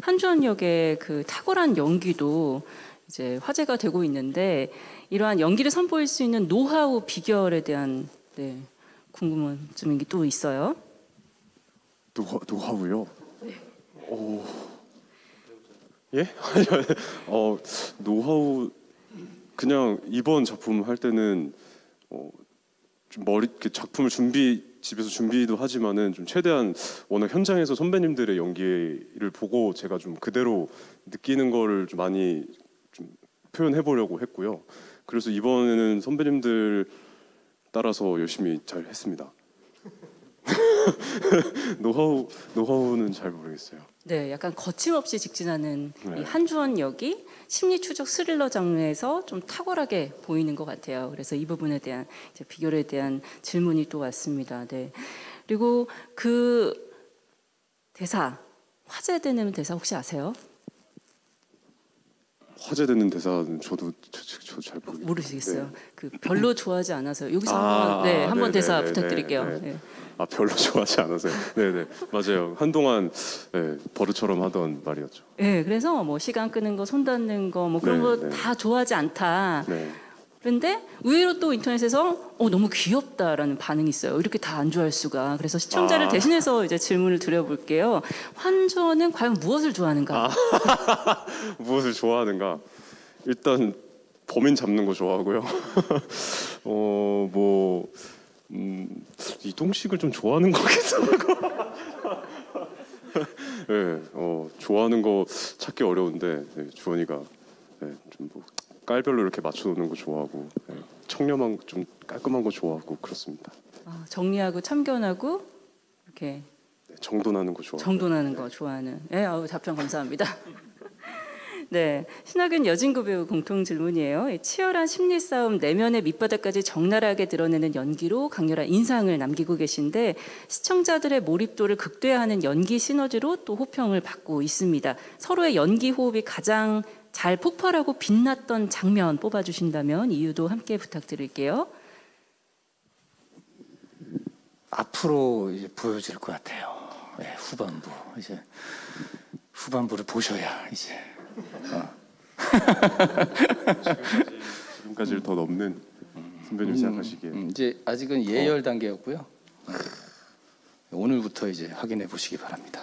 한주원 역의 그 탁월한 연기도 이제 화제가 되고 있는데 이러한 연기를 선보일 수 있는 노하우 비결에 대한 네, 궁금증이 또 있어요. 노하, 노하우요? 오. 예? 어, 노하우 그냥 이번 작품 할 때는 어, 좀 머리 이렇게 작품을 준비 집에서 준비도 하지만은 좀 최대한 워낙 현장에서 선배님들의 연기를 보고 제가 좀 그대로 느끼는 거를 좀 많이 좀 표현해 보려고 했고요. 그래서 이번에는 선배님들 따라서 열심히 잘 했습니다. 노하우 노하우는 잘 모르겠어요. 네, 약간 거침없이 직진하는 네. 이 한주원 역이 심리 추적 스릴러 장르에서 좀 탁월하게 보이는 것 같아요. 그래서 이 부분에 대한 비결에 대한 질문이 또 왔습니다. 네. 그리고 그 대사 화제되는 대사 혹시 아세요? 화제되는 대사는 저도 저잘 모르겠어요. 모르시겠어요? 네. 그 별로 좋아하지 않아서요. 여기서 아, 한번 네, 한번 네, 대사 네, 네, 부탁드릴게요. 네, 네. 아 별로 좋아하지 않아서요. 네네 맞아요. 한동안 네, 버릇처럼 하던 말이었죠. 네, 그래서 뭐 시간 끄는 거, 손 닿는 거, 뭐 그런 네, 거 네. 다 좋아하지 않다. 네. 그런데 의외로 또 인터넷에서 어, 너무 귀엽다라는 반응이 있어요. 이렇게 다 안 좋아할 수가. 그래서 시청자를 아. 대신해서 이제 질문을 드려볼게요. 환주원은 과연 무엇을 좋아하는가? 아. 무엇을 좋아하는가? 일단 범인 잡는 거 좋아하고요. 어 뭐 음, 이동식을 좀 좋아하는 것 같기도 하고. 네, 어 좋아하는 거 찾기 어려운데 네, 주원이가 네, 좀뭐 깔별로 이렇게 맞춰놓는 거 좋아하고 네, 청렴한 좀 깔끔한 거 좋아하고 그렇습니다. 아, 정리하고 참견하고 이렇게 네, 정돈하는 거 좋아하고. 정돈하는 거 좋아하는. 예, 아우 답변 감사합니다. 네, 신학은 여진구 배우 공통 질문이에요. 이 치열한 심리 싸움 내면의 밑바닥까지 적나라하게 드러내는 연기로 강렬한 인상을 남기고 계신데 시청자들의 몰입도를 극대화하는 연기 시너지로 또 호평을 받고 있습니다. 서로의 연기 호흡이 가장 잘 폭발하고 빛났던 장면 뽑아주신다면 이유도 함께 부탁드릴게요. 앞으로 이제 보여질 것 같아요. 네, 후반부 이제 후반부를 보셔야 이제 지금까지를 더 넘는 선배님 생각하시기에 음, 이제 아직은 예열 단계였고요. 네. 오늘부터 이제 확인해 보시기 바랍니다.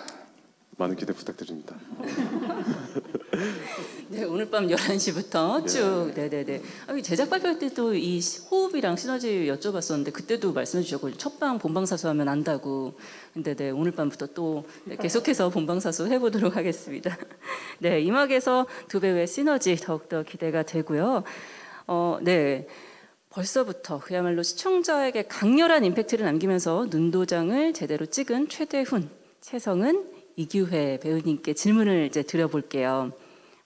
많은 기대 부탁드립니다. 네, 오늘 밤 11시부터 쭉. 네, 네, 네. 아, 제작 발표할 때도 이 시- 호흡이랑 시너지 여쭤봤었는데 그때도 말씀해 주셨고 첫방 본방사수 하면 안다고. 근데 네, 오늘 밤부터 또 네, 계속해서 본방사수 해 보도록 하겠습니다. 네, 이막에서 두 배우의 시너지 더욱더 기대가 되고요. 어, 네. 벌써부터 그야말로 시청자에게 강렬한 임팩트를 남기면서 눈도장을 제대로 찍은 최대훈, 최성은, 이규회 배우님께 질문을 이제 드려볼게요.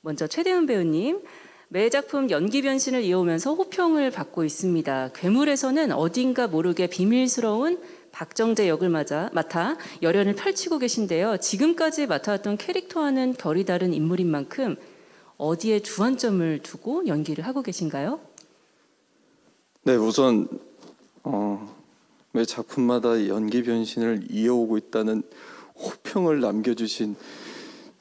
먼저 최대훈 배우님, 매 작품 연기 변신을 이어오면서 호평을 받고 있습니다. 괴물에서는 어딘가 모르게 비밀스러운 박정재 역을 맞아, 맡아 열연을 펼치고 계신데요. 지금까지 맡아왔던 캐릭터와는 결이 다른 인물인 만큼 어디에 주안점을 두고 연기를 하고 계신가요? 네, 우선 어, 매 작품마다 연기 변신을 이어오고 있다는 호평을 남겨주신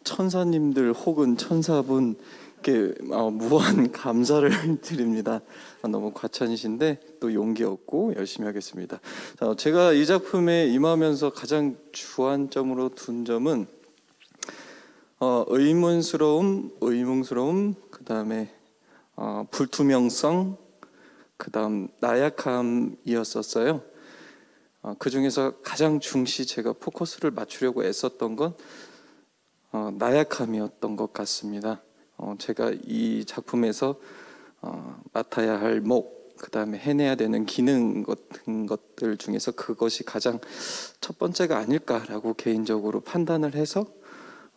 천사님들 혹은 천사분께 어, 무한 감사를 드립니다. 아, 너무 과찬이신데 또 용기 얻고 열심히 하겠습니다. 자, 제가 이 작품에 임하면서 가장 주안점으로 둔 점은 어, 의문스러움, 의문스러움, 그 다음에 어, 불투명성, 그 다음 나약함이었었어요. 어, 그 중에서 가장 중시 제가 포커스를 맞추려고 애썼던 건 어, 나약함이었던 것 같습니다. 어, 제가 이 작품에서 어, 맡아야 할 목, 그 다음에 해내야 되는 기능 같은 것들 중에서 그것이 가장 첫 번째가 아닐까라고 개인적으로 판단을 해서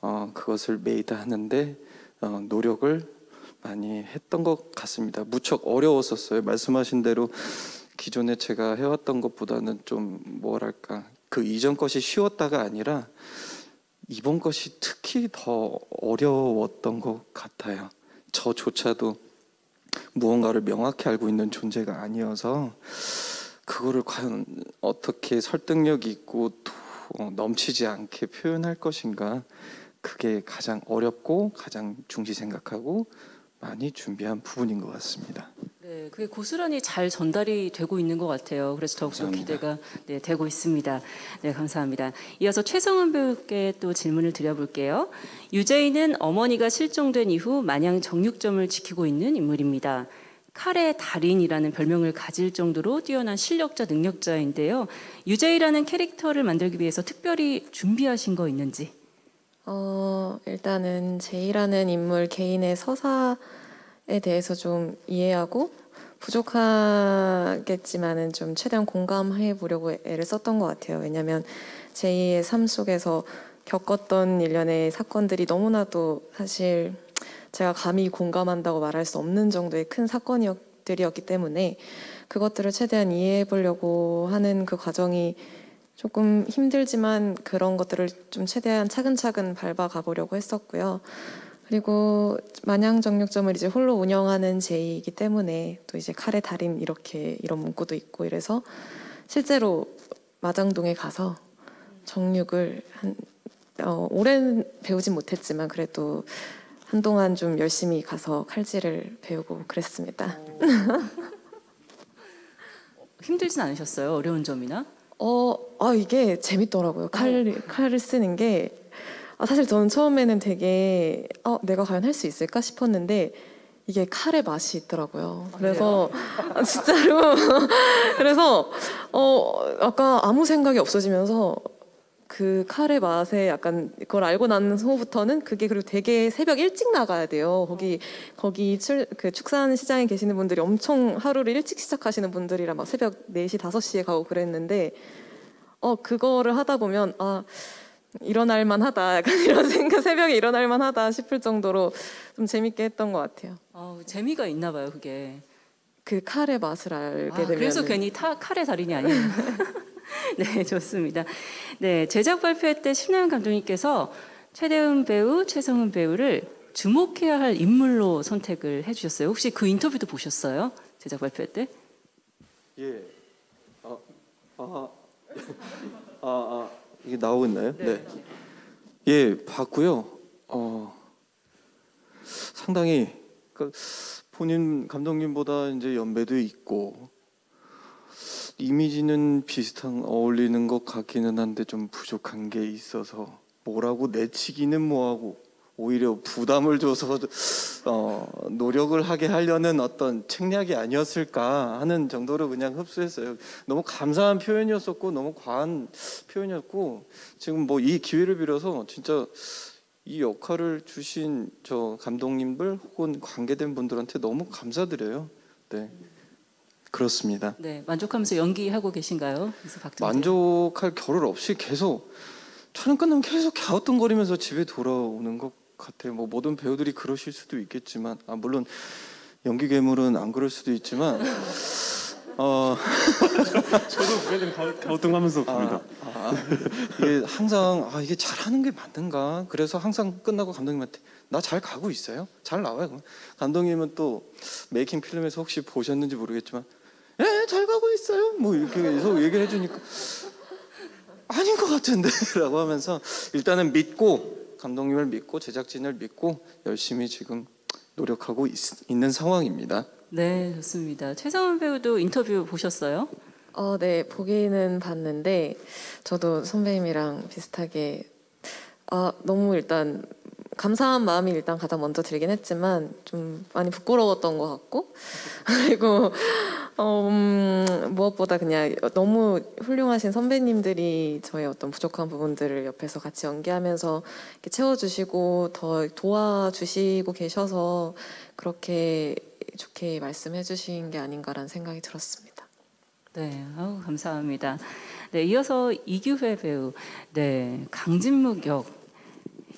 어, 그것을 메이드하는데 어, 노력을 많이 했던 것 같습니다. 무척 어려웠었어요. 말씀하신 대로 기존에 제가 해왔던 것보다는 좀 뭐랄까 그 이전 것이 쉬웠다가 아니라 이번 것이 특히 더 어려웠던 것 같아요. 저조차도 무언가를 명확히 알고 있는 존재가 아니어서 그거를 과연 어떻게 설득력 있고 도- 어, 넘치지 않게 표현할 것인가 그게 가장 어렵고 가장 중시 생각하고 많이 준비한 부분인 것 같습니다. 네, 그게 고스란히 잘 전달이 되고 있는 것 같아요. 그래서 더욱더. 기대가 네, 되고 있습니다. 네, 감사합니다. 이어서 최성은 배우께 또 질문을 드려볼게요. 유재인은 어머니가 실종된 이후 마냥 정육점을 지키고 있는 인물입니다. 칼의 달인이라는 별명을 가질 정도로 뛰어난 실력자, 능력자인데요. 유재이라는 캐릭터를 만들기 위해서 특별히 준비하신 거 있는지? 어, 일단은 제이라는 인물 개인의 서사에 대해서 좀 이해하고 부족하겠지만은 좀 최대한 공감해 보려고 애를 썼던 것 같아요. 왜냐하면 제이의 삶 속에서 겪었던 일련의 사건들이 너무나도 사실 제가 감히 공감한다고 말할 수 없는 정도의 큰 사건들이었기 때문에 그것들을 최대한 이해해 보려고 하는 그 과정이 조금 힘들지만 그런 것들을 좀 최대한 차근차근 밟아 가 보려고 했었고요. 그리고 마냥 정육점을 이제 홀로 운영하는 제이이기 때문에 또 이제 칼의 달인 이렇게 이런 문구도 있고 이래서 실제로 마장동에 가서 정육을 한 어, 오랜 배우진 못했지만 그래도 한동안 좀 열심히 가서 칼질을 배우고 그랬습니다. 힘들진 않으셨어요? 어려운 점이나? 어, 아 이게 재밌더라고요. 칼 칼을 쓰는 게 아, 사실 저는 처음에는 되게 어, 내가 과연 할 수 있을까 싶었는데 이게 칼의 맛이 있더라고요. 그래서 아, 진짜로 그래서 어 아까 아무 생각이 없어지면서 그 칼의 맛에 약간 그걸 알고 난 후부터는 그게 그리고 되게 새벽 일찍 나가야 돼요. 거기 거기 출, 그 축산 시장에 계시는 분들이 엄청 하루를 일찍 시작하시는 분들이라 막 새벽 4시, 5시에 가고 그랬는데 어 그거를 하다 보면 아 일어날 만하다 약간 이런 생각 새벽에 일어날 만하다 싶을 정도로 좀 재밌게 했던 것 같아요. 어, 재미가 있나 봐요, 그게. 그 칼의 맛을 알게 아, 되면 그래서 괜히 타, 칼의 달인이 아니에요. 네, 좋습니다. 네, 제작 발표회 때 심나영 감독님께서 최대은 배우, 최성은 배우를 주목해야 할 인물로 선택을 해주셨어요. 혹시 그 인터뷰도 보셨어요? 제작 발표회 때? 예. 아, 아, 아, 아, 이게 나오고 있나요? 네. 예, 봤고요. 어, 상당히 그 본인 감독님보다 이제 연배도 있고 이미지는 비슷한 어울리는 것 같기는 한데 좀 부족한 게 있어서 뭐라고 내치기는 뭐하고 오히려 부담을 줘서 어, 노력을 하게 하려는 어떤 책략이 아니었을까 하는 정도로 그냥 흡수했어요. 너무 감사한 표현이었었고 너무 과한 표현이었고 지금 뭐 이 기회를 빌어서 진짜 이 역할을 주신 저 감독님들 혹은 관계된 분들한테 너무 감사드려요. 네. 그렇습니다. 네, 만족하면서 연기하고 계신가요? 만족할 겨를 없이 계속 촬영 끝나면 계속 갸우뚱거리면서 집에 돌아오는 것 같아요. 뭐 모든 배우들이 그러실 수도 있겠지만, 아 물론 연기 괴물은 안 그럴 수도 있지만, 어 저도 그냥 갸우뚱하면서 봅니다. 아, 아, 이게 항상 아 이게 잘하는 게 맞는가? 그래서 항상 끝나고 감독님한테 나 잘 가고 있어요? 잘 나와요? 그럼 감독님은 또 메이킹 필름에서 혹시 보셨는지 모르겠지만, 예, 잘 가고 있어요. 뭐 이렇게 계속 얘기를 해주니까 아닌 것 같은데라고 하면서 일단은 믿고 감독님을 믿고 제작진을 믿고 열심히 지금 노력하고 있, 있는 상황입니다. 네, 좋습니다. 최성은 배우도 인터뷰 보셨어요? 어, 네, 보기는 봤는데 저도 선배님이랑 비슷하게 아, 너무 일단 감사한 마음이 일단 가장 먼저 들긴 했지만 좀 많이 부끄러웠던 것 같고 그리고 어, 음, 무엇보다 그냥 너무 훌륭하신 선배님들이 저의 어떤 부족한 부분들을 옆에서 같이 연기하면서 이렇게 채워주시고 더 도와주시고 계셔서 그렇게 좋게 말씀해 주신 게 아닌가라는 생각이 들었습니다. 네, 아우, 감사합니다. 네, 이어서 이규회 배우, 네, 강진묵 역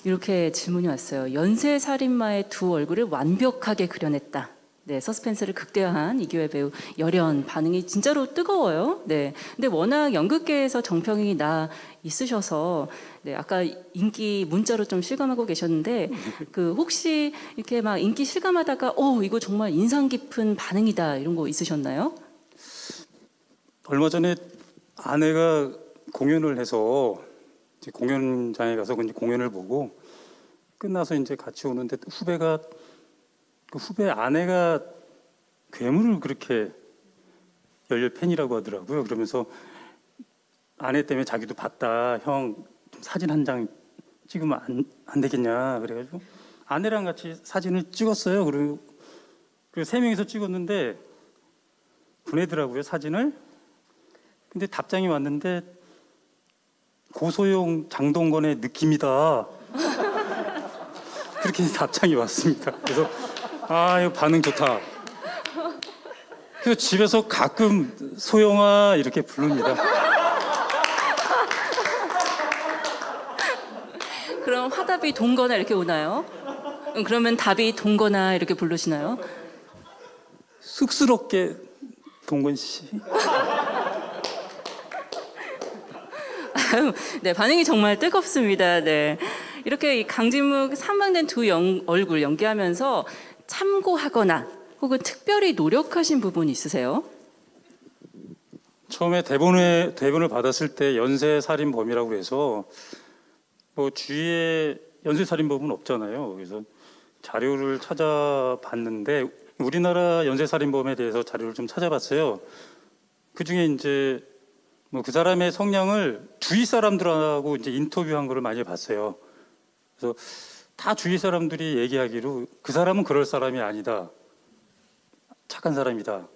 이렇게 질문이 왔어요. 연쇄 살인마의 두 얼굴을 완벽하게 그려냈다. 네, 서스펜스를 극대화한 이규회 배우 열연 반응이 진짜로 뜨거워요. 네, 근데 워낙 연극계에서 정평이 나 있으셔서 네, 아까 인기 문자로 좀 실감하고 계셨는데 그 혹시 이렇게 막 인기 실감하다가 어 이거 정말 인상 깊은 반응이다 이런 거 있으셨나요? 얼마 전에 아내가 공연을 해서 공연장에 가서 공연을 보고 끝나서 이제 같이 오는데 후배가 그 후배 아내가 괴물을 그렇게 열렬 팬이라고 하더라고요. 그러면서 아내 때문에 자기도 봤다. 형좀 사진 한 장 찍으면 안, 안 되겠냐. 그래가지고 아내랑 같이 사진을 찍었어요. 그리고 그세 명이서 찍었는데 보내더라고요 사진을. 근데 답장이 왔는데 고소용 장동건의 느낌이다. 그렇게 답장이 왔습니다. 그래서 아 이거 반응 좋다. 그래서 집에서 가끔 소영아 이렇게 부릅니다. 그럼 화답이 동거나 이렇게 오나요? 음, 그러면 답이 동거나 이렇게 부르시나요? 쑥스럽게 동건 씨. 네, 반응이 정말 뜨겁습니다. 네. 이렇게 이 강진묵 삼방된 두 연- 얼굴 연기하면서 참고하거나 혹은 특별히 노력하신 부분이 있으세요? 처음에 대본에 대본을 받았을 때 연쇄 살인범이라고 해서 뭐 주위에 연쇄 살인범은 없잖아요. 그래서 자료를 찾아봤는데 우리나라 연쇄 살인범에 대해서 자료를 좀 찾아봤어요. 그 중에 이제 뭐 그 사람의 성향을 주위 사람들하고 이제 인터뷰한 거를 많이 봤어요. 그래서 다 주위 사람들이 얘기하기로 그 사람은 그럴 사람이 아니다. 착한 사람이다.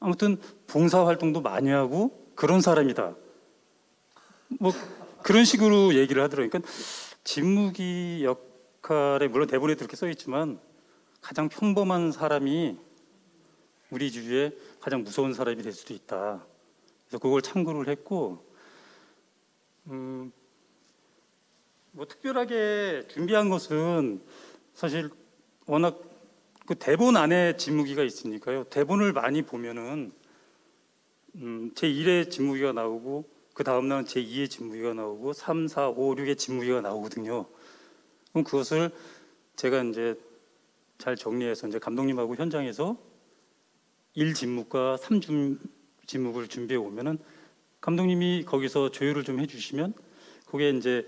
아무튼 봉사 활동도 많이 하고 그런 사람이다. 뭐 그런 식으로 얘기를 하더라고요. 그러니까 진무기 역할에 물론 대본에 그렇게 써 있지만 가장 평범한 사람이 우리 주위에 가장 무서운 사람이 될 수도 있다. 그래서 그걸 참고를 했고, 음, 뭐 특별하게 준비한 것은 사실 워낙 그 대본 안에 진무기가 있으니까요. 대본을 많이 보면은 음, 제 1의 진무기가 나오고 그 다음 날은 제 2의 진무기가 나오고 3, 4, 5, 6의 진무기가 나오거든요. 그럼 그것을 제가 이제 잘 정리해서 이제 감독님하고 현장에서 1 진묵과 3 진묵을 준비해 오면은 감독님이 거기서 조율을 좀 해주시면 그게 이제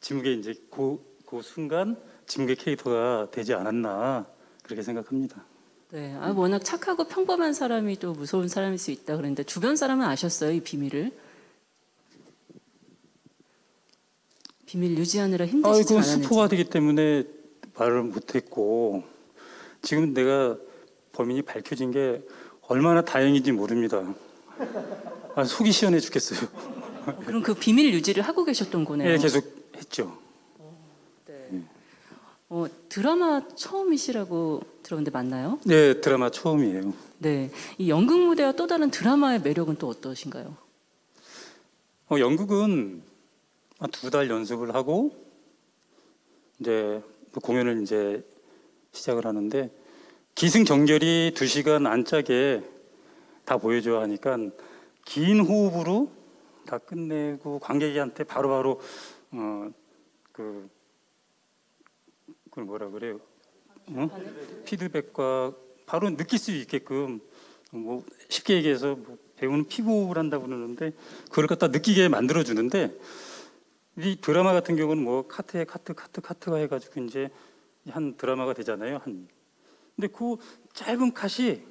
진묵의 이제 그, 그 순간 진묵의 캐릭터가 되지 않았나 그렇게 생각합니다. 네, 아, 워낙 착하고 평범한 사람이 또 무서운 사람일 수 있다 그랬는데 주변 사람은 아셨어요 이 비밀을? 비밀 유지하느라 아, 힘드시지 않았는지. 스포가 되기 때문에 말을 못했고 지금 내가 범인이 밝혀진 게 얼마나 다행인지 모릅니다. 아, 속이 시원해 죽겠어요. 어, 그럼 그 비밀 유지를 하고 계셨던 거네요. 예, 계속 했죠. 네. 어, 드라마 처음이시라고 들었는데 맞나요? 네, 드라마 처음이에요. 네, 이 연극 무대와 또 다른 드라마의 매력은 또 어떠신가요? 어, 연극은 두 달 연습을 하고 이제 그 공연을 이제 시작을 하는데 기승전결이 두 시간 안짝에 다 보여줘야 하니까 긴 호흡으로 다 끝내고 관객한테 바로 바로 어그 그걸 뭐라 그래요? 어? 피드백과 바로 느낄 수 있게끔 뭐 쉽게 얘기해서 뭐 배우는 피부를 한다고 그러는데 그걸 갖다 느끼게 만들어 주는데 이 드라마 같은 경우는 뭐 카트에 카트 카트 카트가 해가지고 이제 한 드라마가 되잖아요. 한 근데 그 짧은 컷이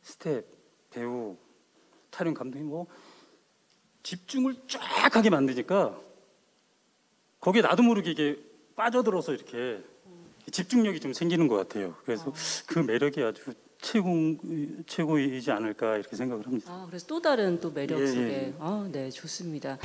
스텝 배우 촬영 감독이 뭐 집중을 쫙 하게 만드니까 거기에 나도 모르게 이게 빠져들어서 이렇게 집중력이 좀 생기는 것 같아요. 그래서 그 매력이 아주 최고 최고이지 않을까 이렇게 생각을 합니다. 아, 그래서 또 다른 또 매력 예, 속에 예. 아, 네, 좋습니다.